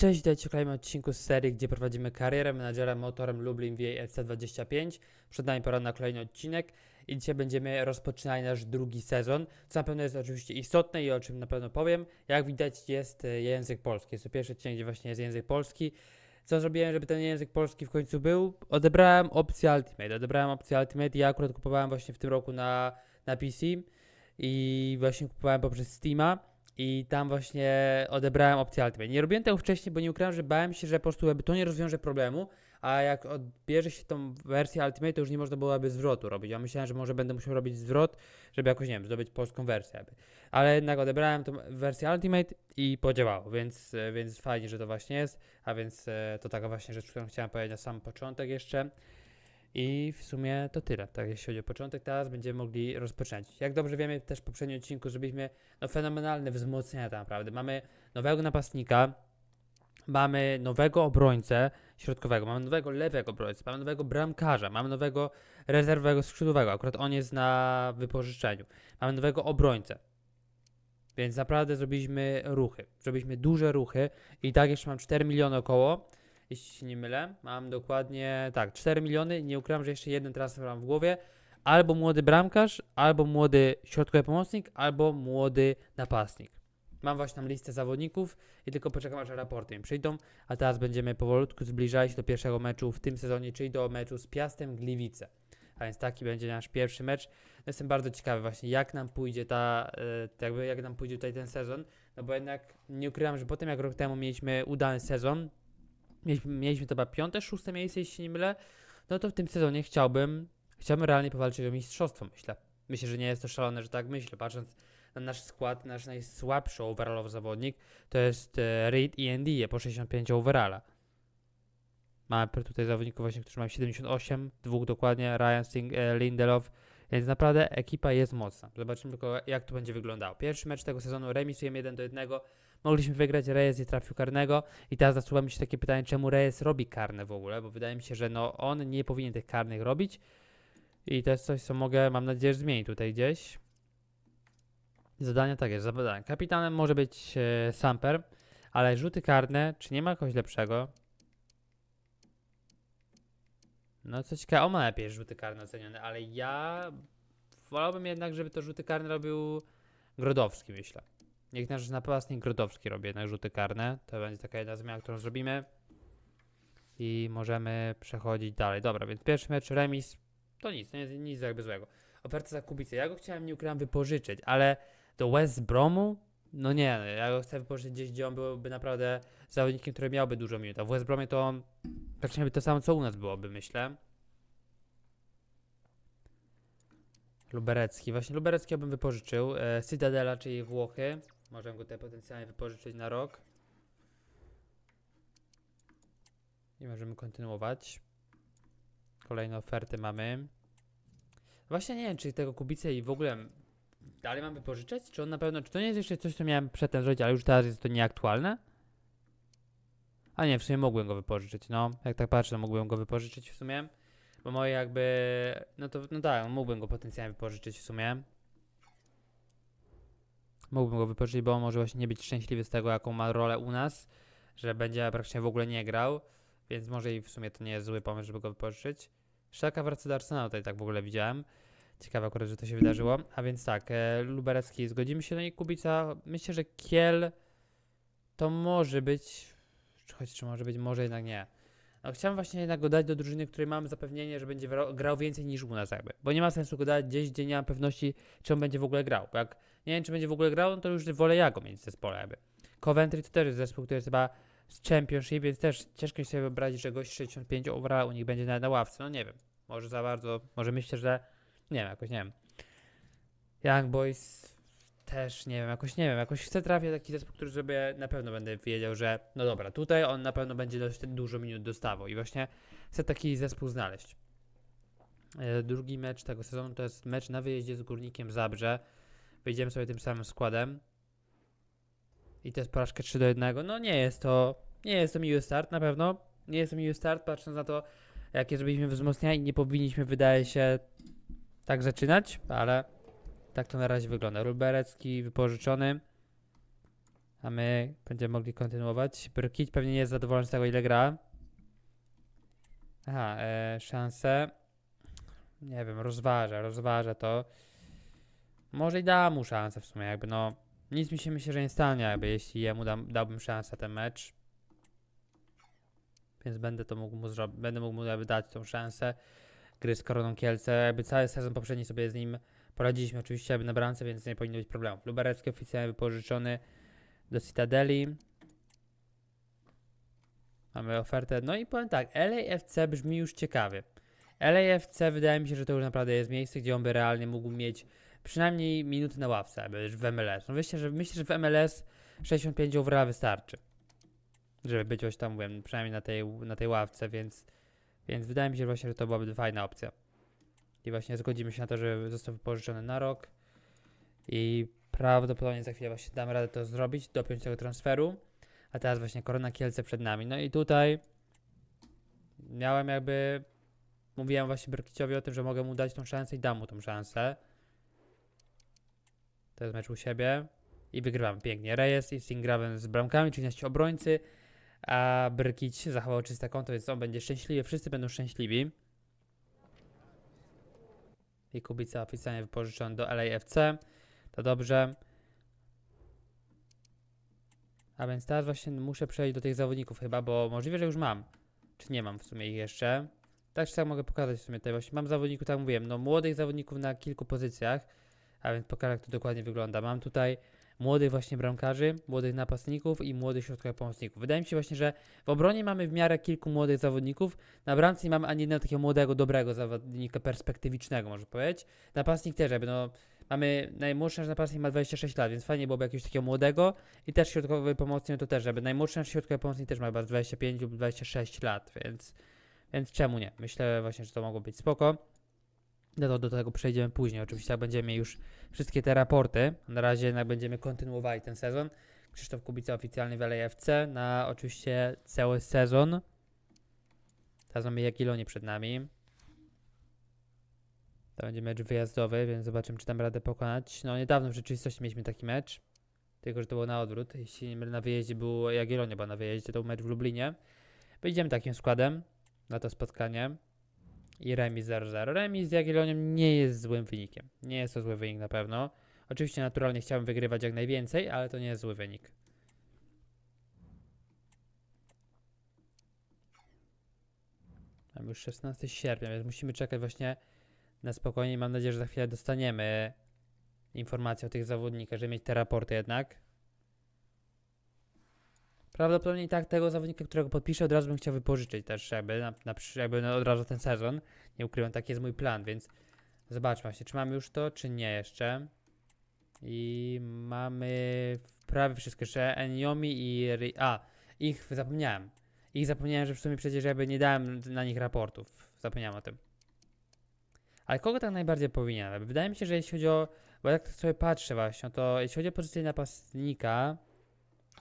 Cześć, witajcie w kolejnym odcinku z serii, gdzie prowadzimy karierę menadżera motorem Lublin VA FC25. Przed nami pora na kolejny odcinek i dzisiaj będziemy rozpoczynali nasz drugi sezon, co na pewno jest oczywiście istotne i o czym na pewno powiem. Jak widać jest e, język polski, jest to pierwszy odcinek, gdzie właśnie jest język polski. Co zrobiłem, żeby ten język polski w końcu był? Odebrałem opcję Ultimate, odebrałem opcję Ultimate i ja akurat kupowałem właśnie w tym roku na, na PC i właśnie kupowałem poprzez Steama i tam właśnie odebrałem opcję Ultimate. Nie robiłem tego wcześniej, bo nie ukrywam, że bałem się, że po prostu to nie rozwiąże problemu, a jak odbierze się tą wersję Ultimate, to już nie można byłoby zwrotu robić. Ja myślałem, że może będę musiał robić zwrot, żeby jakoś, nie wiem, zdobyć polską wersję. Jakby. Ale jednak odebrałem tą wersję Ultimate i podziałało, więc, więc fajnie, że to właśnie jest. A więc e, to taka właśnie rzecz, którą chciałem powiedzieć na sam początek jeszcze. I w sumie to tyle, tak jeśli chodzi o początek. Teraz będziemy mogli rozpocząć. Jak dobrze wiemy, też w poprzednim odcinku zrobiliśmy no, fenomenalne wzmocnienia tak naprawdę. Mamy nowego napastnika, mamy nowego obrońcę środkowego, mamy nowego lewego obrońcę, mamy nowego bramkarza, mamy nowego rezerwowego skrzydłowego, akurat on jest na wypożyczeniu. Mamy nowego obrońcę. Więc naprawdę zrobiliśmy ruchy. Zrobiliśmy duże ruchy i tak jeszcze mam 4 miliony około jeśli się nie mylę. Mam dokładnie, tak, 4 miliony. Nie ukrywam, że jeszcze jeden transfer mam w głowie. Albo młody bramkarz, albo młody środkowy pomocnik, albo młody napastnik. Mam właśnie tam listę zawodników i tylko poczekam, aż raporty mi przyjdą. A teraz będziemy powolutku zbliżać się do pierwszego meczu w tym sezonie, czyli do meczu z Piastem Gliwice. A więc taki będzie nasz pierwszy mecz. No jestem bardzo ciekawy właśnie, jak nam pójdzie ta, e, jakby jak nam pójdzie tutaj ten sezon. No bo jednak nie ukrywam, że po tym jak rok temu mieliśmy udany sezon, mieliśmy, mieliśmy chyba piąte, szóste miejsce, jeśli nie mylę, no to w tym sezonie chciałbym, chciałbym realnie powalczyć o mistrzostwo, myślę. Myślę, że nie jest to szalone, że tak myślę, patrząc na nasz skład, nasz najsłabszy overallowy zawodnik to jest e, Reed i Ndie po 65 overalla. Mamy tutaj zawodników właśnie, którzy mają 78, dwóch dokładnie, Ryan Sting, e, Lindelof, więc naprawdę ekipa jest mocna. Zobaczymy tylko jak to będzie wyglądało. Pierwszy mecz tego sezonu remisujemy 1 do 1. Mogliśmy wygrać, Reyes nie trafił karnego i teraz nasuwa mi się takie pytanie, czemu Reyes robi karne w ogóle, bo wydaje mi się, że no on nie powinien tych karnych robić i to jest coś, co mogę, mam nadzieję, zmienić tutaj gdzieś. Zadanie tak jest, zadanie. Kapitanem może być e, Samper, ale rzuty karne, czy nie ma kogoś lepszego? No co ciekawe, on ma lepiej rzuty karne ocenione, ale ja wolałbym jednak, żeby to rzuty karne robił Grodowski, myślę. Niech nasz napastnik Grodowski robi jednak rzuty karne. To będzie taka jedna zmiana, którą zrobimy. I możemy przechodzić dalej. Dobra, więc pierwszy mecz remis to nic, nie, nic jakby złego. Oferta za Kubicę. Ja go chciałem, nie ukrywam, wypożyczyć, ale do West Bromu? No nie, ja go chcę wypożyczyć gdzieś, gdzie on byłby naprawdę zawodnikiem, który miałby dużo minut. A w West Bromie to praktycznie by to samo, co u nas byłoby, myślę. Luberecki. Właśnie Luberecki bym wypożyczył. E, Citadela, czyli Włochy. Możemy go tutaj potencjalnie wypożyczyć na rok. I możemy kontynuować. Kolejne oferty mamy. Właśnie nie wiem, czy tego Kubicy i w ogóle dalej mam wypożyczać? Czy on na pewno, czy to nie jest jeszcze coś, co miałem przedtem zrobić, ale już teraz jest to nieaktualne? A nie, w sumie mogłem go wypożyczyć, no. Jak tak patrzę, mógłbym go wypożyczyć w sumie. Bo moje jakby, no to, no tak, mógłbym go potencjalnie wypożyczyć w sumie. Mógłbym go wypożyczyć, bo on może właśnie nie być szczęśliwy z tego, jaką ma rolę u nas, że będzie praktycznie w ogóle nie grał, więc może i w sumie to nie jest zły pomysł, żeby go wypożyczyć. Szaka wraca do Arsenalu, tutaj tak w ogóle widziałem. Ciekawe akurat, że to się wydarzyło. A więc tak, e, Luberecki, zgodzimy się, no i Kubica, myślę, że Kiel to może być, choć czy może być, może jednak nie. No, chciałem właśnie jednak go dać do drużyny, której mamy zapewnienie, że będzie grał więcej niż u nas jakby. Bo nie ma sensu go dać gdzieś, gdzie nie mam pewności, czy on będzie w ogóle grał. Bo jak nie wiem, czy będzie w ogóle grał, no to już wolę ja go mieć w zespole jakby. Coventry to też jest zespół, który jest chyba z Championship, więc też ciężko mi sobie wyobrazić, że gość 65 overall u nich będzie na ławce. No nie wiem. Może za bardzo, może myślę, że nie wiem, jakoś nie wiem. Young Boys też nie wiem, jakoś nie wiem, jakoś chcę trafić taki zespół, który sobie na pewno będę wiedział, że no dobra, tutaj on na pewno będzie dość dużo minut dostawał i właśnie chcę taki zespół znaleźć. E, drugi mecz tego sezonu to jest mecz na wyjeździe z Górnikiem Zabrze. Wyjdziemy sobie tym samym składem. I to jest porażka 3 do 1. No nie jest to, nie jest to miły start na pewno. Nie jest to miły start, patrząc na to, jakie zrobiliśmy wzmocnienia i nie powinniśmy, wydaje się, tak zaczynać, ale tak to na razie wygląda. Ruberecki wypożyczony. A my będziemy mogli kontynuować. Brkit pewnie nie jest zadowolony z tego, ile gra. Aha, e, szanse. Nie wiem, rozważa, rozważa to. Może i da mu szansę w sumie, jakby no. Nic mi się myślę, że nie stanie, jakby jeśli jemu dam, dałbym szansę ten mecz. Więc będę to mógł mu zrobić, będę mógł mu dać tą szansę. Gry z Koroną Kielce, jakby cały sezon poprzedni sobie z nim poradziliśmy oczywiście jakby na bramce, więc nie powinno być problemów. Luberecki oficjalnie wypożyczony do Citadeli. Mamy ofertę. No i powiem tak, LAFC brzmi już ciekawie. LAFC wydaje mi się, że to już naprawdę jest miejsce, gdzie on by realnie mógł mieć przynajmniej minuty na ławce, w MLS. No myślę, że myślę, że w MLS 65 overalla wystarczy. Żeby być coś tam, mówię, przynajmniej na tej, na tej ławce, więc, więc wydaje mi się właśnie, że to byłaby fajna opcja. I właśnie zgodzimy się na to, że został wypożyczony na rok. I prawdopodobnie za chwilę właśnie damy radę to zrobić, dopiąć tego transferu. A teraz właśnie Korona Kielce przed nami. No i tutaj miałem jakby... Mówiłem właśnie Berkiciowi o tym, że mogę mu dać tą szansę i dam mu tą szansę. To jest mecz u siebie. I wygrywamy pięknie. Reyes i Singraven z bramkami, czyli nasi obrońcy. A Brkić zachował czyste konto, więc on będzie szczęśliwy. Wszyscy będą szczęśliwi. I Kubica oficjalnie wypożyczony do LAFC. To dobrze. A więc teraz właśnie muszę przejść do tych zawodników chyba, bo możliwe, że już mam. Czy nie mam w sumie ich jeszcze. Tak czy tak mogę pokazać w sumie tutaj właśnie. Mam zawodników, tak mówiłem, no młodych zawodników na kilku pozycjach. A więc pokażę jak to dokładnie wygląda. Mam tutaj młodych właśnie bramkarzy, młodych napastników i młodych środkowych pomocników. Wydaje mi się właśnie, że w obronie mamy w miarę kilku młodych zawodników, na bramce nie mamy ani jednego takiego młodego, dobrego zawodnika perspektywicznego, można powiedzieć. Napastnik też, jakby no, mamy najmłodszy nasz napastnik ma 26 lat, więc fajnie byłoby jakiegoś takiego młodego i też środkowy pomocnik to też, żeby najmłodszy nasz środkowy pomocnik też ma chyba 25 lub 26 lat, więc, więc czemu nie? Myślę właśnie, że to mogło być spoko. No to do tego przejdziemy później. Oczywiście jak będziemy już wszystkie te raporty. Na razie jednak będziemy kontynuowali ten sezon. Krzysztof Kubica oficjalny w LAFC na oczywiście cały sezon. Teraz mamy Jagiellonię przed nami. To będzie mecz wyjazdowy, więc zobaczymy, czy tam radę pokonać. No niedawno w rzeczywistości mieliśmy taki mecz. Tylko, że to było na odwrót. Jeśli na wyjeździe był Jagiellonia, bo na wyjeździe to był mecz w Lublinie. Wyjdziemy takim składem na to spotkanie i remis 0-0. Remis z Jagiellonią nie jest złym wynikiem. Nie jest to zły wynik na pewno. Oczywiście naturalnie chciałbym wygrywać jak najwięcej, ale to nie jest zły wynik. Mamy już 16 sierpnia, więc musimy czekać właśnie na spokojnie. Mam nadzieję, że za chwilę dostaniemy informacje o tych zawodnikach, żeby mieć te raporty jednak. Prawdopodobnie i tak tego zawodnika, którego podpiszę, od razu bym chciał wypożyczyć też, jakby, na, na, jakby na, od razu ten sezon. Nie ukrywam, taki jest mój plan, więc zobaczmy właśnie, czy mamy już to, czy nie jeszcze. I mamy prawie wszystko jeszcze. Eniomi i... A, ich zapomniałem. Ich zapomniałem, że w sumie przecież jakby nie dałem na nich raportów. Zapomniałem o tym. Ale kogo tak najbardziej powinien? Wydaje mi się, że jeśli chodzi o... Bo jak sobie patrzę właśnie, to jeśli chodzi o pozycję napastnika...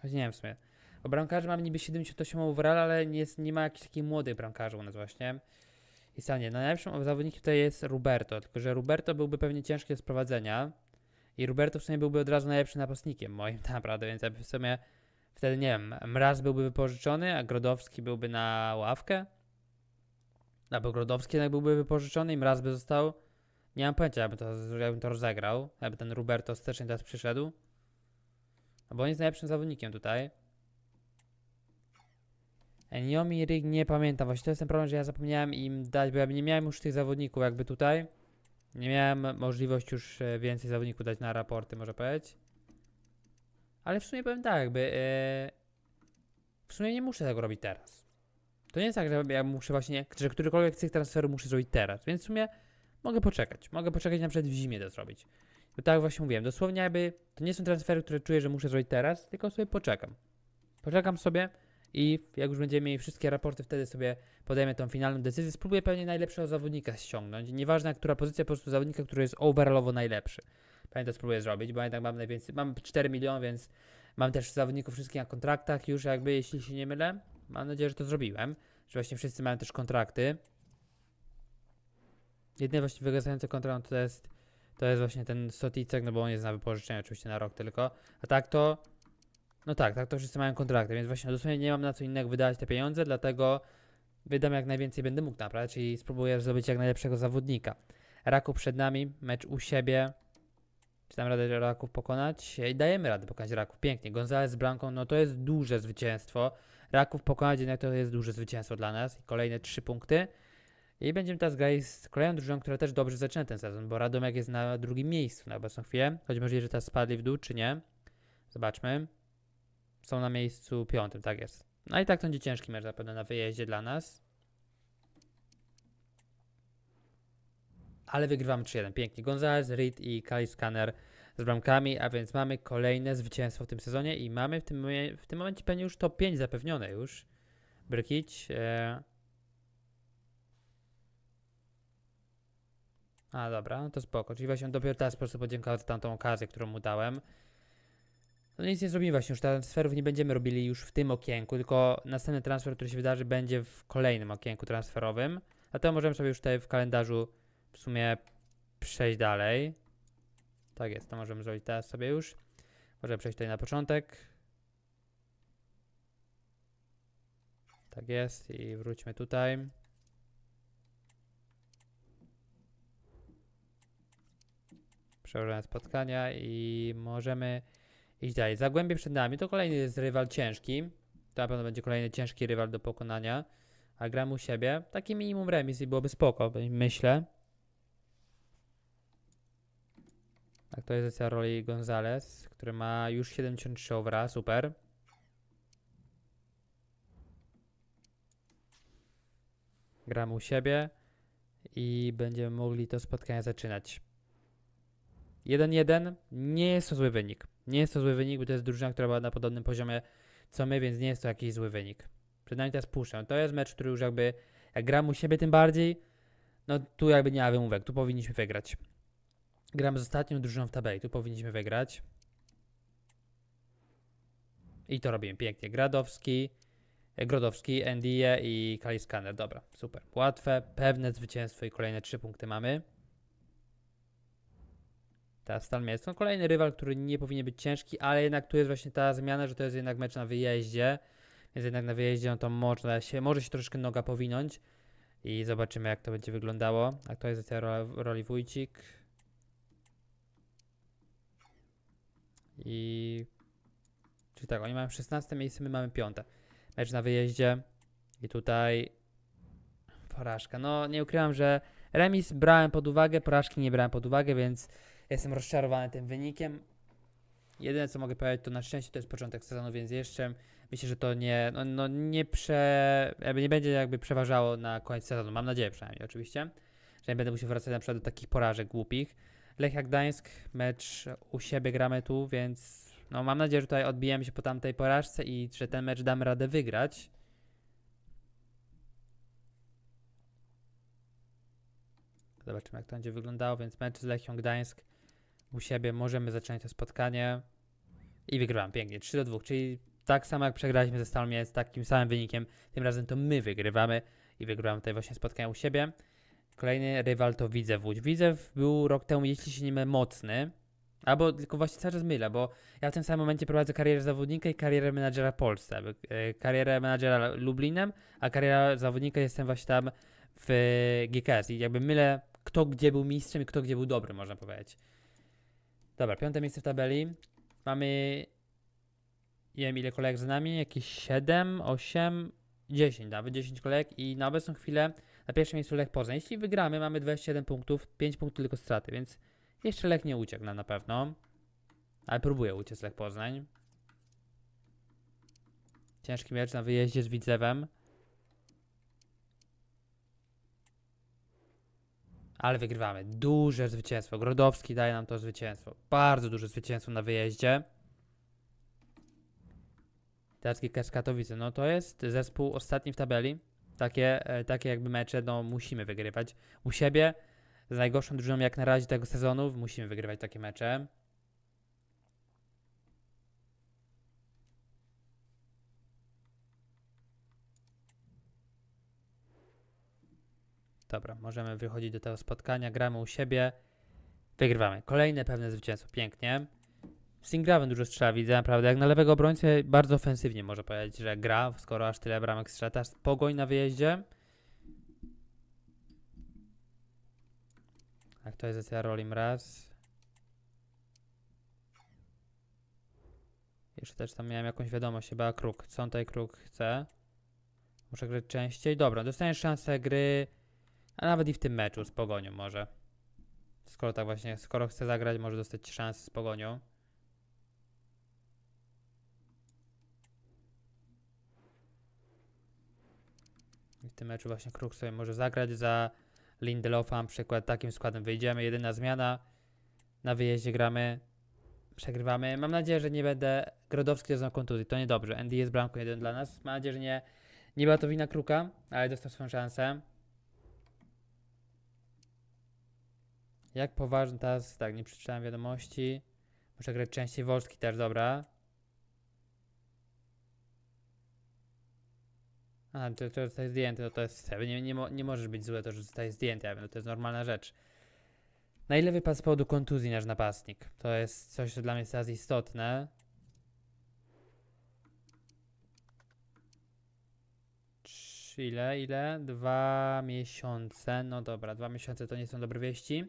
Choć nie wiem w sumie. Bo bramkarzy mamy niby 78 overall, ale nie, jest, nie ma jakichś takich młodych bramkarzy u nas właśnie. I stanie. Najlepszym zawodnikiem tutaj jest Roberto, tylko że Roberto byłby pewnie ciężki do sprowadzenia. I Roberto w sumie byłby od razu najlepszym napastnikiem moim naprawdę, więc ja w sumie wtedy nie wiem, Mraz byłby wypożyczony, a Grodowski byłby na ławkę. Albo Grodowski jednak byłby wypożyczony i Mraz by został. Nie mam pojęcia, jakby to, jakbym to rozegrał, jakby ten Roberto styczeń teraz przyszedł. No bo on jest najlepszym zawodnikiem tutaj. Eniomi Rig nie pamiętam, właśnie to jest ten problem, że ja zapomniałem im dać, bo ja nie miałem już tych zawodników jakby tutaj. Nie miałem możliwości już e, więcej zawodników dać na raporty, może powiedzieć. Ale w sumie powiem tak, jakby e, w sumie nie muszę tego robić teraz. To nie jest tak, że ja muszę właśnie, że którykolwiek z tych transferów muszę zrobić teraz, więc w sumie mogę poczekać. Mogę poczekać na przykład w zimie to zrobić. Bo tak właśnie mówiłem, dosłownie jakby to nie są transfery, które czuję, że muszę zrobić teraz, tylko sobie poczekam. Poczekam sobie, i jak już będziemy mieli wszystkie raporty, wtedy sobie podejmę tą finalną decyzję. Spróbuję pewnie najlepszego zawodnika ściągnąć. Nieważne, która pozycja, po prostu zawodnika, który jest overallowo najlepszy. Pamiętam, spróbuję zrobić, bo jednak mam najwięcej, mam 4 miliony, więc mam też zawodników wszystkich na kontraktach już jakby, jeśli się nie mylę. Mam nadzieję, że to zrobiłem, że właśnie wszyscy mają też kontrakty. Jedyny właśnie wygasający kontrakt to jest, to jest właśnie ten Soticek, no bo on jest na wypożyczenie oczywiście na rok tylko. A tak to No tak, tak to wszyscy mają kontrakty, więc właśnie dosłownie nie mam na co innego wydawać te pieniądze, dlatego wydam jak najwięcej będę mógł naprawdę, czyli spróbuję zdobyć jak najlepszego zawodnika. Raków przed nami, mecz u siebie. Czy dam radę Raków pokonać? I dajemy radę pokonać Raków. Pięknie. Gonzalez z Blanką, no to jest duże zwycięstwo. Raków pokonać jednak to jest duże zwycięstwo dla nas. I kolejne trzy punkty. I będziemy teraz grać z kolejną drużyną, która też dobrze zaczyna ten sezon, bo Radomek jest na drugim miejscu na obecną chwilę. Choć możliwe, że teraz spadli w dół, czy nie. Zobaczmy. Są na miejscu piątym, tak jest. No i tak to będzie ciężki mecz zapewne na wyjeździe dla nas. Ale wygrywamy 3-1. Pięknie. Gonzalez, Reed i Kali Scanner z bramkami, a więc mamy kolejne zwycięstwo w tym sezonie i mamy w tym, w tym momencie pewnie już top 5 zapewnione już. Brkić. E... A dobra, no to spoko. Czyli właśnie dopiero teraz po prostu podziękował za tamtą okazję, którą mu dałem. No nic nie zrobimy właśnie, już transferów nie będziemy robili już w tym okienku, tylko następny transfer, który się wydarzy, będzie w kolejnym okienku transferowym. Dlatego możemy sobie już tutaj w kalendarzu w sumie przejść dalej. Tak jest, to możemy zrobić teraz sobie już. Możemy przejść tutaj na początek. Tak jest i wróćmy tutaj. Przełożone spotkania i możemy iść dalej. Zagłębie przed nami to kolejny jest rywal ciężki. To na pewno będzie kolejny ciężki rywal do pokonania. A gram u siebie. Taki minimum remis i byłoby spoko, myślę. Aktualizacja roli Gonzales, który ma już 73 overa, super. Gramy u siebie i będziemy mogli to spotkanie zaczynać. 1-1 nie jest to zły wynik. Nie jest to zły wynik, bo to jest drużyna, która była na podobnym poziomie co my, więc nie jest to jakiś zły wynik. Przynajmniej teraz puszczę. To jest mecz, który już jakby, jak gram u siebie tym bardziej, no tu jakby nie ma wymówek, tu powinniśmy wygrać. Gramy z ostatnią drużyną w tabeli, tu powinniśmy wygrać. I to robimy pięknie. Gradowski, Grodowski, Ndie i Kaliskaner. Dobra, super. Łatwe, pewne zwycięstwo i kolejne trzy punkty mamy. Teraz Stal Mielec. No kolejny rywal, który nie powinien być ciężki, ale jednak tu jest właśnie ta zmiana, że to jest jednak mecz na wyjeździe. Więc jednak na wyjeździe no to można się, może się troszkę noga powinąć. I zobaczymy jak to będzie wyglądało. Aktualizacja ro, roli Wójcik. I... Czyli tak, oni mają 16 miejsce, my mamy 5. Mecz na wyjeździe. I tutaj... Porażka. No nie ukrywam, że remis brałem pod uwagę, porażki nie brałem pod uwagę, więc jestem rozczarowany tym wynikiem. Jedyne co mogę powiedzieć to na szczęście to jest początek sezonu, więc jeszcze myślę, że to nie, no, no nie prze, jakby nie będzie jakby przeważało na koniec sezonu. Mam nadzieję przynajmniej oczywiście, że nie będę musiał wracać na przykład do takich porażek głupich. Lechia Gdańsk, mecz u siebie gramy tu, więc no mam nadzieję, że tutaj odbijemy się po tamtej porażce i że ten mecz damy radę wygrać. Zobaczymy jak to będzie wyglądało, więc mecz z Lechią Gdańsk u siebie możemy zacząć to spotkanie i wygrywam pięknie, 3 do 2, czyli tak samo jak przegraliśmy ze Stalą z takim samym wynikiem, tym razem to my wygrywamy i wygrywamy tutaj właśnie spotkanie u siebie. Kolejny rywal to Widzew Łódź. Widzew był rok temu, jeśli się nie mylę, mocny, albo tylko właśnie cały czas mylę, bo ja w tym samym momencie prowadzę karierę zawodnika i karierę menadżera w Polsce. E, Karierę menadżera Lublinem, a kariera zawodnika jestem właśnie tam w GKS i jakby mylę kto gdzie był mistrzem i kto gdzie był dobry, można powiedzieć. Dobra, piąte miejsce w tabeli. Mamy. Nie wiem ile kolejek za nami, jakieś 7, 8, 10, nawet 10 kolejek i na obecną chwilę na pierwszym miejscu Lech Poznań. Jeśli wygramy, mamy 27 punktów, 5 punktów tylko straty, więc jeszcze Lech nie uciekł na pewno. Ale próbuję uciec Lech Poznań. Ciężki mecz na wyjeździe z Widzewem. Ale wygrywamy. Duże zwycięstwo. Grodowski daje nam to zwycięstwo. Bardzo duże zwycięstwo na wyjeździe. Teraz GKS. No to jest zespół ostatni w tabeli. Takie, e, takie jakby mecze, no musimy wygrywać. U siebie z najgorszą drużyną jak na razie tego sezonu musimy wygrywać takie mecze. Dobra, możemy wychodzić do tego spotkania, gramy u siebie, wygrywamy. Kolejne pewne zwycięstwo, pięknie. Singrawem dużo strzela, widzę naprawdę. Jak na lewego obrońcę bardzo ofensywnie można powiedzieć, że gra, skoro aż tyle bramek strzela. Teraz pogoń na wyjeździe. Aktualizacja roli raz. Jeszcze też tam miałem jakąś wiadomość, chyba kruk. Co on tutaj kruk chce? Muszę grać częściej. Dobra, dostaniesz szansę gry, a nawet i w tym meczu z Pogonią może. Skoro tak właśnie, skoro chce zagrać, może dostać szansę z Pogonią. I w tym meczu właśnie Kruk sobie może zagrać za Lindelofa, na przykład takim składem wyjdziemy, jedyna zmiana, na wyjeździe gramy, przegrywamy. Mam nadzieję, że nie będę, Grodowski doznał kontuzji, to niedobrze, Andy jest bramką jeden dla nas, mam nadzieję, że nie, nie była to wina Kruka, ale dostał swoją szansę. Jak poważny teraz, tak, nie przeczytałem wiadomości, muszę grać częściej Wolski też, dobra. A, to, to zostaje zdjęty, no to jest, nie, nie, nie możesz być złe to, że zostaje wiem, no to jest normalna rzecz. Na ile wypadł z powodu kontuzji nasz napastnik? To jest coś, co dla mnie jest teraz istotne. Ile, ile? Dwa miesiące. No dobra, dwa miesiące to nie są dobre wieści.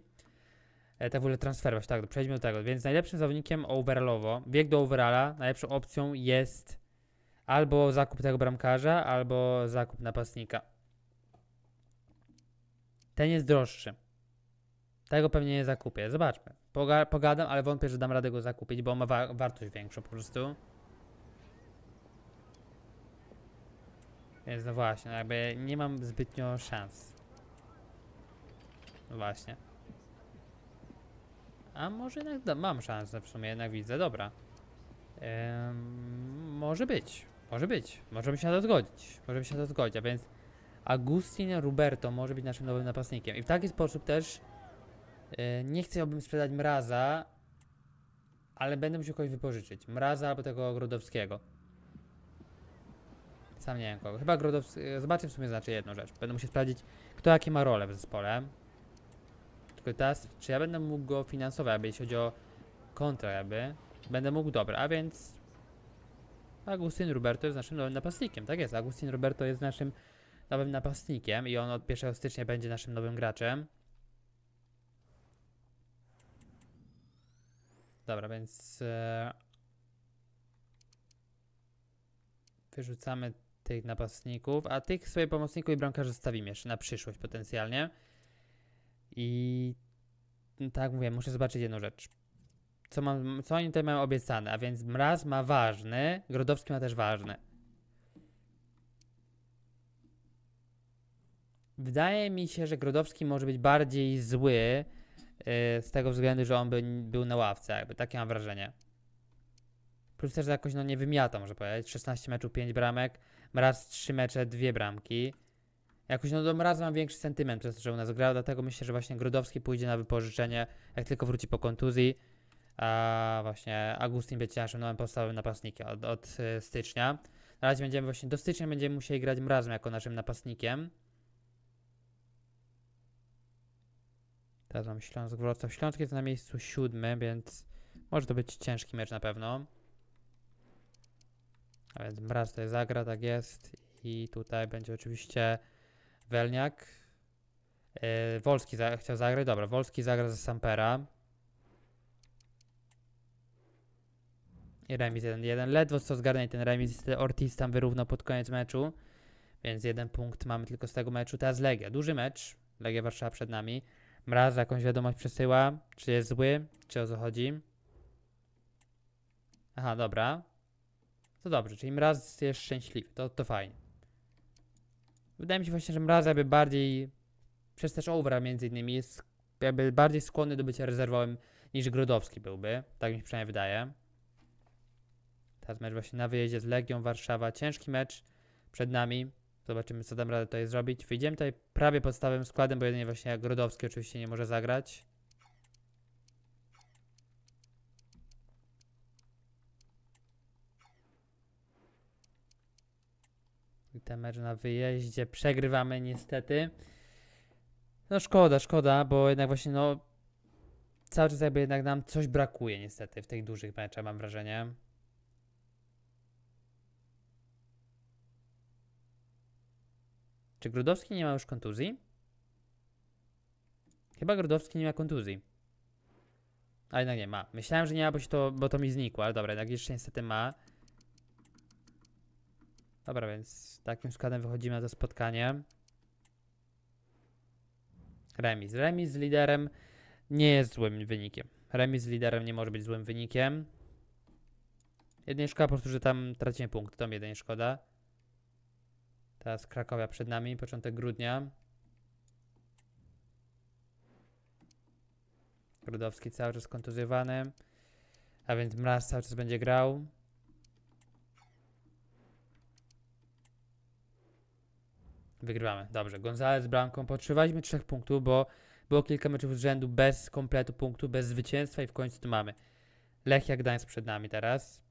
E, tak w ogóle transferować, tak, przejdźmy do tego. Więc najlepszym zawodnikiem overallowo, bieg do overalla, najlepszą opcją jest albo zakup tego bramkarza, albo zakup napastnika. Ten jest droższy. Tego pewnie nie zakupię. Zobaczmy. Poga pogadam, ale wątpię, że dam radę go zakupić, bo ma wa wartość większą po prostu. Więc no właśnie, jakby nie mam zbytnio szans. No właśnie. A może jednak mam szansę w sumie, jednak widzę, dobra. Może być, może być, możemy się na to zgodzić, możemy się na to zgodzić, a więc Agustin Roberto może być naszym nowym napastnikiem i w taki sposób też e, nie chciałbym sprzedać Mraza, ale będę musiał kogoś wypożyczyć, Mraza albo tego Grodowskiego. Sam nie wiem kogo, chyba Grodowski, zobaczę w sumie znaczy jedną rzecz, będę musiał sprawdzić kto jakie ma rolę w zespole. Tylko teraz, czy ja będę mógł go finansować, jakby jeśli chodzi o kontra, będę mógł, dobra, a więc Agustin Roberto jest naszym nowym napastnikiem, tak jest, Agustin Roberto jest naszym nowym napastnikiem i on od 1 stycznia będzie naszym nowym graczem. Dobra, więc e, wyrzucamy tych napastników, a tych sobie pomocników i bramkarzy zostawimy jeszcze na przyszłość potencjalnie. I no tak mówię, muszę zobaczyć jedną rzecz. Co, mam, co oni tutaj mają obiecane? A więc Mraz ma ważny, Grodowski ma też ważny. Wydaje mi się, że Grodowski może być bardziej zły yy, z tego względu, że on by, był na ławce, jakby takie mam wrażenie. Plus też jakoś no nie wymiata, może powiedzieć. 16 meczów, 5 bramek. Mraz 3 mecze, 2 bramki. Jakoś no do Mraza mam większy sentyment przez to, że u nas grał, dlatego myślę, że właśnie Grodowski pójdzie na wypożyczenie, jak tylko wróci po kontuzji. A właśnie Agustin będzie naszym nowym podstawowym napastnikiem od, od y, stycznia. Na razie będziemy właśnie, do stycznia będziemy musieli grać Mrazem jako naszym napastnikiem. Teraz mam Śląsk Wrocław. Śląsk jest na miejscu siódmym, więc może to być ciężki mecz na pewno. A więc Mraz tutaj zagra, tak jest. I tutaj będzie oczywiście Welniak. Yy, Wolski za chciał zagrać. Dobra, Wolski zagra za Sampera. I remis 1-1. Ledwo co zgarnęli ten remis. Ortiz tam wyrównał pod koniec meczu. Więc jeden punkt mamy tylko z tego meczu. Teraz Legia. Duży mecz. Legia Warszawa przed nami. Mraz jakąś wiadomość przesyła. Czy jest zły? Czy o co chodzi? Aha, dobra. To dobrze, czyli Mraz jest szczęśliwy. To, to fajnie. Wydaje mi się właśnie, że Mraz jakby bardziej przez też Overa między innymi jest jakby bardziej skłonny do bycia rezerwowym niż Grodowski byłby. Tak mi się przynajmniej wydaje. Teraz mecz właśnie na wyjeździe z Legią Warszawa. Ciężki mecz przed nami. Zobaczymy, co dam radę tutaj zrobić. Wyjdziemy tutaj prawie podstawowym składem, bo jedynie właśnie Grodowski oczywiście nie może zagrać. Ten mecz na wyjeździe przegrywamy niestety. No szkoda, szkoda, bo jednak właśnie no cały czas jakby jednak nam coś brakuje niestety w tych dużych meczach, mam wrażenie. Czy Grudowski nie ma już kontuzji? Chyba Grudowski nie ma kontuzji. A jednak nie ma. Myślałem, że nie ma, bo, to, bo to mi znikło, ale dobra, jednak jeszcze niestety ma. Dobra, więc takim składem wychodzimy na to spotkanie. Remis. Remis z liderem nie jest złym wynikiem. Remis z liderem nie może być złym wynikiem. Jedynie szkoda po prostu, że tam tracimy punkt. To mi jedynie szkoda. Teraz Krakowia przed nami, początek grudnia. Grudowski cały czas kontuzjowany. A więc Mraz cały czas będzie grał. Wygrywamy. Dobrze. Gonzalez z bramką. Potrzebowaliśmy trzech punktów, bo było kilka meczów z rzędu bez kompletu punktu, bez zwycięstwa i w końcu tu mamy. Lechia Gdańsk przed nami teraz.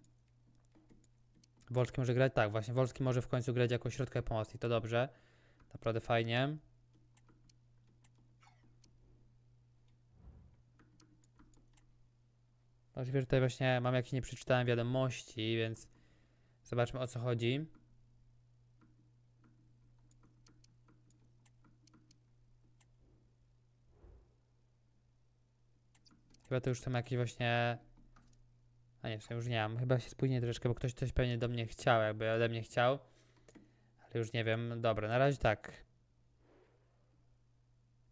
Wolski może grać? Tak, właśnie Wolski może w końcu grać jako środkowy pomocnik. To dobrze. Naprawdę fajnie. Możliwe, że tutaj właśnie mam jakieś nieprzeczytane wiadomości, więc zobaczmy o co chodzi. Chyba to już są jakieś właśnie... A nie, już nie mam. Chyba się spóźnię troszeczkę, bo ktoś coś pewnie do mnie chciał, jakby ode mnie chciał. Ale już nie wiem. Dobra, na razie tak.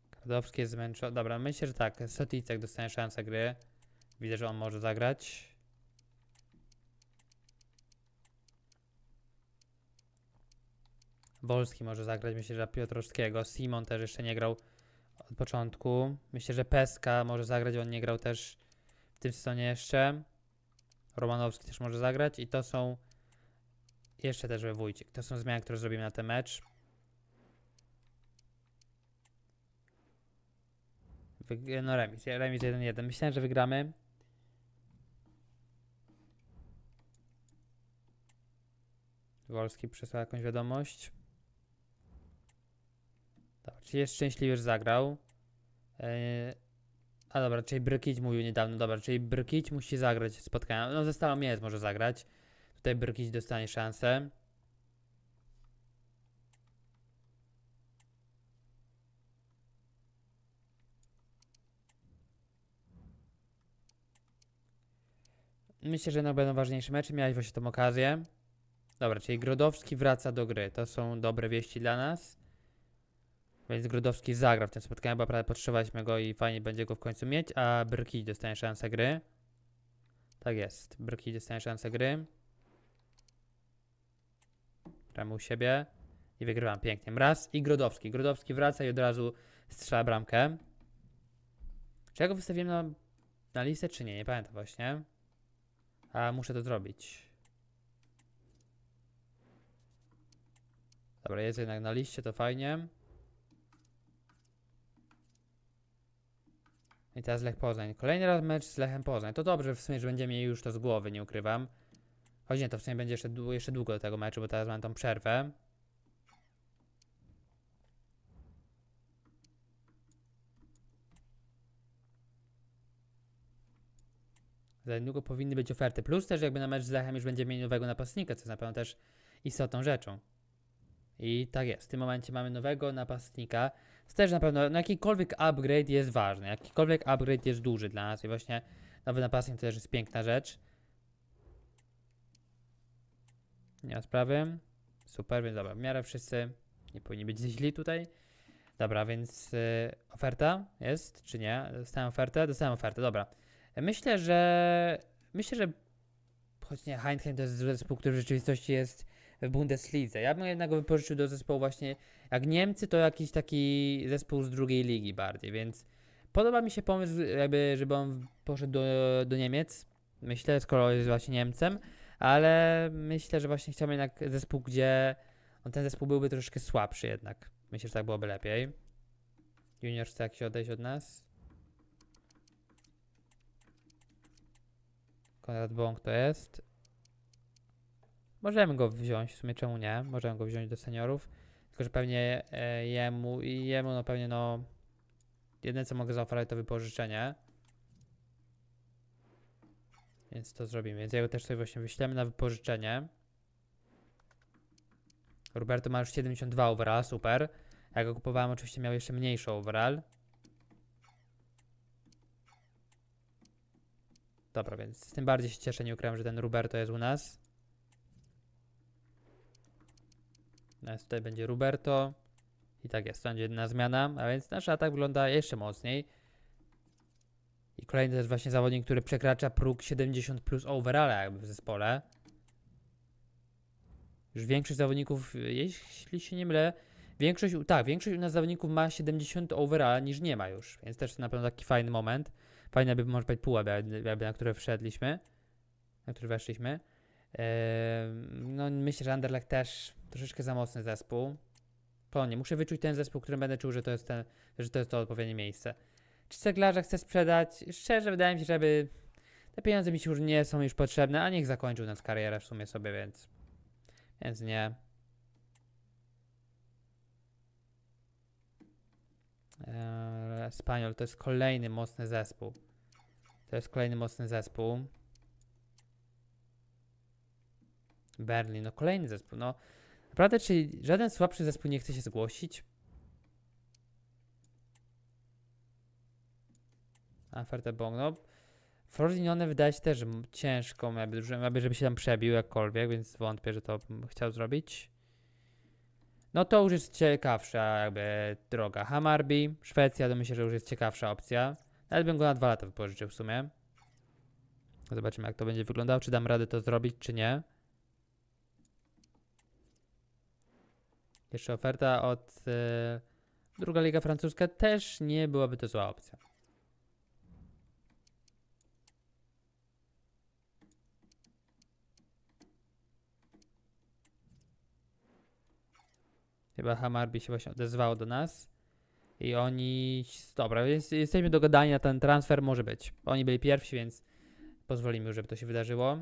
Kardowski jest zmęczony. Dobra, myślę, że tak. Soticek dostanie szansę gry. Widzę, że on może zagrać. Wolski może zagrać. Myślę, że Piotrowskiego. Simon też jeszcze nie grał od początku. Myślę, że Peska może zagrać. On nie grał też w tym sezonie jeszcze. Romanowski też może zagrać. I to są jeszcze też we Wójcik. To są zmiany, które zrobimy na ten mecz. No remis. Remis 1-1. Myślałem, że wygramy. Wolski przesłał jakąś wiadomość. Dobra, czy jest szczęśliwy, że zagrał? Yy, a dobra, czyli Brykić mówił niedawno, dobra, czyli Brykić musi zagrać spotkania. No ze Stalą jest może zagrać. Tutaj Brykić dostanie szansę. Myślę, że będą ważniejsze mecze. Miałeś właśnie tą okazję. Dobra, czyli Grodowski wraca do gry. To są dobre wieści dla nas. Więc Grodowski zagra w tym spotkaniu, bo naprawdę potrzebowaliśmy go i fajnie będzie go w końcu mieć, a Brki dostanie szansę gry. Tak jest, Brki dostanie szansę gry. Gramy u siebie i wygrywam pięknie. Raz i Grodowski. Grodowski wraca i od razu strzela bramkę. Czy ja go wystawiłem na, na listę, czy nie? Nie pamiętam właśnie. A muszę to zrobić. Dobra, jest jednak na liście, to fajnie. I teraz Lech Poznań. Kolejny raz mecz z Lechem Poznań. To dobrze w sumie, że będziemy mieli już to z głowy, nie ukrywam. Choć nie, to w sumie będzie jeszcze, dłu- jeszcze długo do tego meczu, bo teraz mam tą przerwę. Za niedługo powinny być oferty. Plus też jakby na mecz z Lechem już będziemy mieli nowego napastnika, co jest na pewno też istotną rzeczą. I tak jest. W tym momencie mamy nowego napastnika. Też na pewno no jakikolwiek upgrade jest ważny. Jakikolwiek upgrade jest duży dla nas. I właśnie nowy napastnik to też jest piękna rzecz. Nie ma sprawy. Super, więc dobra. W miarę wszyscy nie powinni być źli tutaj. Dobra, więc y, oferta jest, czy nie? Dostałem ofertę? Dostałem ofertę, dobra. Myślę, że. Myślę, że. Choć nie, Heineken to jest zespół, który w rzeczywistości jest w Bundeslidze. Ja bym jednak wypożyczył do zespołu właśnie. Jak Niemcy, to jakiś taki zespół z drugiej ligi bardziej, więc podoba mi się pomysł, jakby, żeby on poszedł do, do Niemiec. Myślę, skoro jest właśnie Niemcem, ale myślę, że właśnie chciałbym jednak zespół, gdzie on ten zespół byłby troszeczkę słabszy jednak. Myślę, że tak byłoby lepiej. Junior chce jakiś odejść od nas. Konrad Bąk to jest. Możemy go wziąć, w sumie czemu nie? Możemy go wziąć do seniorów. Tylko, że pewnie e, jemu i jemu no pewnie no jedyne co mogę zaoferować to wypożyczenie. Więc to zrobimy. Więc jego też sobie właśnie wyślemy na wypożyczenie. Roberto ma już 72 overall, super. Jak go kupowałem, oczywiście miał jeszcze mniejszy overall. Dobra, więc tym bardziej się cieszę, nie ukrywam, że ten Roberto jest u nas. Teraz tutaj będzie Roberto. I tak jest, będzie jedna zmiana, a więc nasz atak wygląda jeszcze mocniej. I kolejny to jest właśnie zawodnik, który przekracza próg 70 plus overalla jakby w zespole. Już większość zawodników, jeśli się nie mylę, większość, tak, większość u nas zawodników ma 70 overalla niż nie ma już, więc też na pewno taki fajny moment. Fajne by może być pułap, na które wszedliśmy, na który weszliśmy. No myślę, że Anderlecht też troszeczkę za mocny zespół. To nie, muszę wyczuć ten zespół, którym będę czuł, że to jest, ten, że to, jest to odpowiednie miejsce. Czy ceglarza chcę sprzedać? Szczerze wydaje mi się, żeby te pieniądze mi się już nie są już potrzebne, a niech zakończył nas karierę w sumie sobie, więc więc nie. Eee, Spaniol to jest kolejny mocny zespół. To jest kolejny mocny zespół. Berlin, no kolejny zespół. No naprawdę, czy żaden słabszy zespół nie chce się zgłosić? Aferta Bong, no Frosinone wydaje się też ciężką, jakby, żeby się tam przebił jakkolwiek, więc wątpię, że to chciał zrobić. No to już jest ciekawsza jakby droga. Hammarby, Szwecja, to myślę, że już jest ciekawsza opcja. Nawet bym go na dwa lata wypożyczył w sumie. Zobaczymy jak to będzie wyglądało, czy dam radę to zrobić, czy nie. Jeszcze oferta od e, druga liga francuska też nie byłaby to zła opcja. Chyba Hammarby się właśnie odezwało do nas. I oni. Dobra, jest, jesteśmy dogadani na ten transfer, może być. Oni byli pierwsi, więc pozwolimy, żeby to się wydarzyło.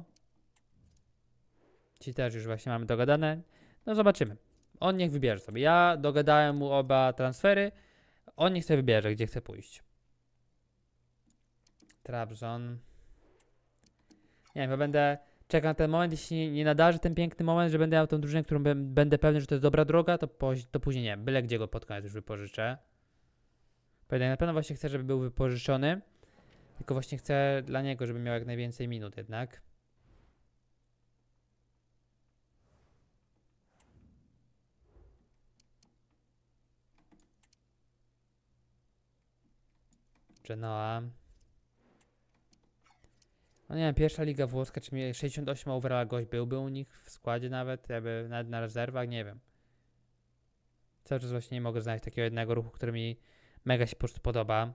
Ci też już właśnie mamy dogadane. No zobaczymy. On niech wybierze sobie. Ja dogadałem mu oba transfery. On niech sobie wybierze, gdzie chce pójść. Trabzon. Nie wiem, ja będę czekał na ten moment. Jeśli nie, nadarzy ten piękny moment, że będę miał tą drużynę, którą będę pewny, że to jest dobra droga, to, po, to później nie wiem, byle gdzie go pod koniec już wypożyczę. Pamiętaj, na pewno właśnie chcę, żeby był wypożyczony. Tylko właśnie chcę dla niego, żeby miał jak najwięcej minut jednak. Genoa. No nie wiem, pierwsza liga włoska, czy mi 68 overall gość byłby u nich w składzie nawet, jakby nawet na rezerwach, nie wiem. Cały czas właśnie nie mogę znaleźć takiego jednego ruchu, który mi mega się po prostu podoba.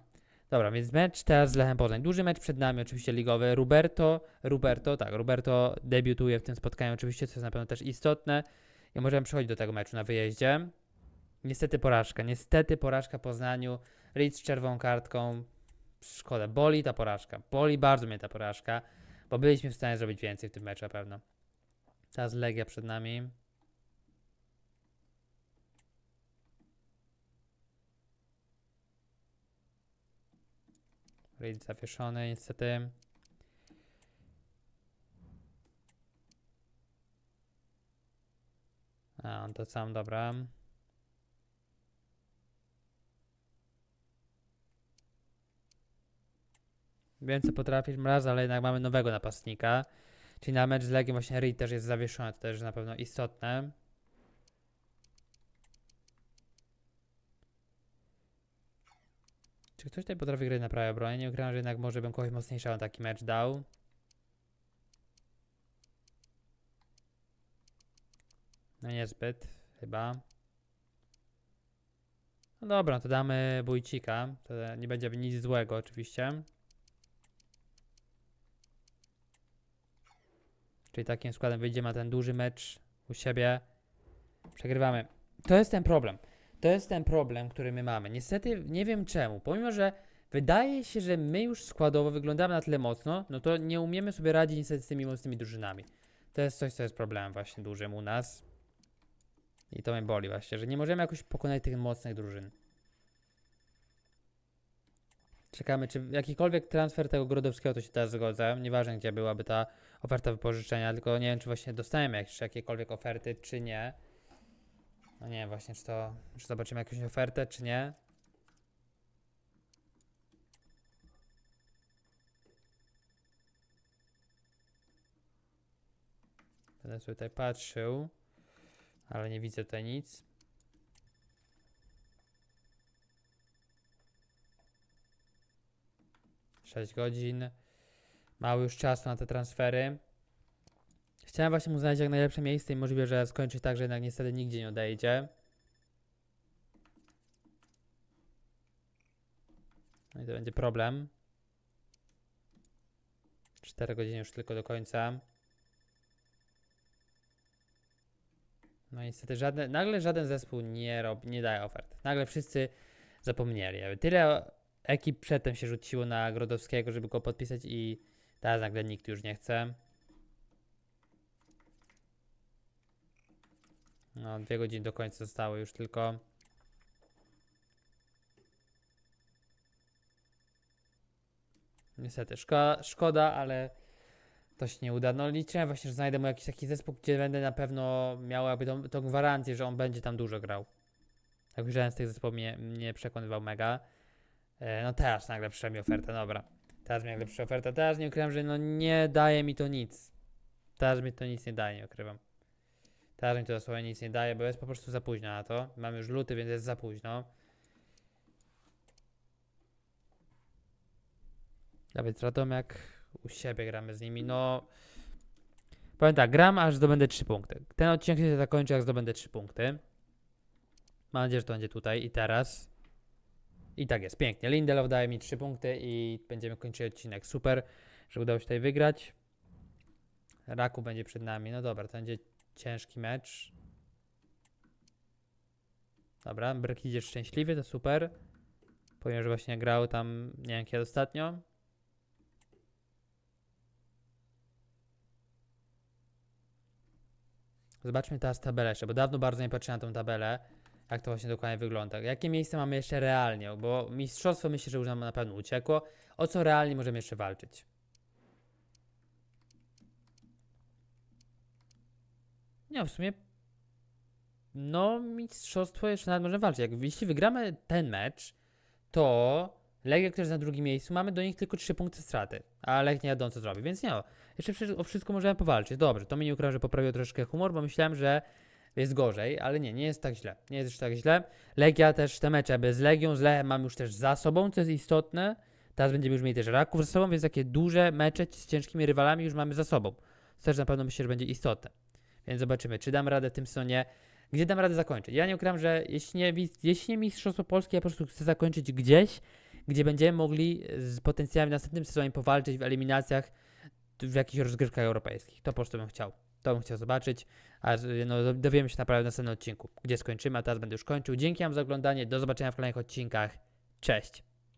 Dobra, więc mecz teraz z Lechem Poznań. Duży mecz przed nami, oczywiście ligowy. Roberto, Roberto, tak, Roberto debiutuje w tym spotkaniu oczywiście, co jest na pewno też istotne. I możemy przechodzić do tego meczu na wyjeździe. Niestety porażka, niestety porażka Poznaniu. Leeds z czerwoną kartką. Szkoda, boli ta porażka. Boli bardzo mnie ta porażka, bo byliśmy w stanie zrobić więcej w tym meczu na pewno. Teraz Legia przed nami. Reed zawieszony niestety. A, on to sam, dobra. Wiem co potrafisz mraz, ale jednak mamy nowego napastnika. Czyli na mecz z Legiem właśnie Reed też jest zawieszony, to też na pewno istotne. Czy ktoś tutaj potrafi grać na prawej obronie? Nie ukrywam, że jednak może bym kogoś mocniejszego na taki mecz dał. No niezbyt, chyba. No dobra, to damy Bójcika. To nie będzie nic złego oczywiście. Czyli takim składem wyjdziemy na ten duży mecz u siebie. Przegrywamy. To jest ten problem. To jest ten problem, który my mamy. Niestety nie wiem czemu. Pomimo, że wydaje się, że my już składowo wyglądamy na tyle mocno, no to nie umiemy sobie radzić niestety z tymi mocnymi drużynami. To jest coś, co jest problemem właśnie dużym u nas. I to mnie boli właśnie, że nie możemy jakoś pokonać tych mocnych drużyn. Czekamy, czy jakikolwiek transfer tego Grodowskiego to się teraz zgodzę. Nieważne, gdzie byłaby ta oferta wypożyczenia, tylko nie wiem, czy właśnie dostajemy jakieś, jakiekolwiek oferty, czy nie. No nie właśnie, czy to, czy zobaczymy jakąś ofertę, czy nie. Będę sobie tutaj patrzył, ale nie widzę tutaj nic. Sześć godzin. Mało już czasu na te transfery. Chciałem właśnie mu znaleźć jak najlepsze miejsce i możliwe, że skończy tak, że jednak niestety nigdzie nie odejdzie. No i to będzie problem. 4 godziny już tylko do końca. No niestety żadne, nagle żaden zespół nie, rob, nie daje ofert. Nagle wszyscy zapomnieli. Tyle ekip przedtem się rzuciło na Grodowskiego, żeby go podpisać i teraz nagle nikt już nie chce. No, dwie godziny do końca zostały już tylko. Niestety, szkoda, szkoda, ale to się nie uda. No liczyłem właśnie, że znajdę mu jakiś taki zespół, gdzie będę na pewno miał jakby tą, tą gwarancję, że on będzie tam dużo grał. Jak żaden z tych zespołów mnie nie przekonywał mega. E, no teraz nagle przyszła mi oferta, dobra. Teraz mi nagle przyszła oferta. Teraz nie ukrywam, że no nie daje mi to nic. Teraz mi to nic nie daje, nie ukrywam. Teraz mi to dosłownie nic nie daje, bo jest po prostu za późno na to. Mamy już luty, więc jest za późno. Więc Radomiak u siebie gramy z nimi. No. Powiem tak, gram aż zdobędę 3 punkty. Ten odcinek się zakończy, jak zdobędę 3 punkty. Mam nadzieję, że to będzie tutaj i teraz. I tak jest, pięknie. Lindelof daje mi 3 punkty i będziemy kończyć odcinek. Super, że udało się tutaj wygrać. Raku będzie przed nami. No dobra, to będzie ciężki mecz. Dobra, Brek idzie szczęśliwy, to super. Powiem, że właśnie grał tam, nie wiem kiedy ostatnio. Zobaczmy teraz tabelę jeszcze, bo dawno bardzo nie patrzyłem na tą tabelę, jak to właśnie dokładnie wygląda. Jakie miejsce mamy jeszcze realnie, bo mistrzostwo myślę, że już nam na pewno uciekło. O co realnie możemy jeszcze walczyć? Nie, w sumie no mistrzostwo jeszcze nawet możemy walczyć. Jak jeśli wygramy ten mecz, to Legia, który jest na drugim miejscu, mamy do nich tylko 3 punkty straty, a Lech nie wiadomo co zrobi, więc nie, jeszcze wszy- o wszystko możemy powalczyć. Dobrze, to mi nie ukrywa, że poprawił troszeczkę humor, bo myślałem, że jest gorzej, ale nie, nie jest tak źle. Nie jest już tak źle. Legia też te mecze bez Legią, z Lechem mam już też za sobą, co jest istotne. Teraz będziemy już mieli też Raków za sobą, więc takie duże mecze z ciężkimi rywalami już mamy za sobą. Co też na pewno myślę, że będzie istotne. Więc zobaczymy, czy dam radę w tym sezonie, gdzie dam radę zakończyć. Ja nie ukrywam, że jeśli nie, jeśli nie Mistrzostwo Polskie, ja po prostu chcę zakończyć gdzieś, gdzie będziemy mogli z potencjałem następnym sezonie powalczyć w eliminacjach w jakichś rozgrywkach europejskich. To po prostu bym chciał. To bym chciał zobaczyć, a no, dowiemy się naprawdę w następnym odcinku, gdzie skończymy, a teraz będę już kończył. Dzięki Wam za oglądanie, do zobaczenia w kolejnych odcinkach. Cześć!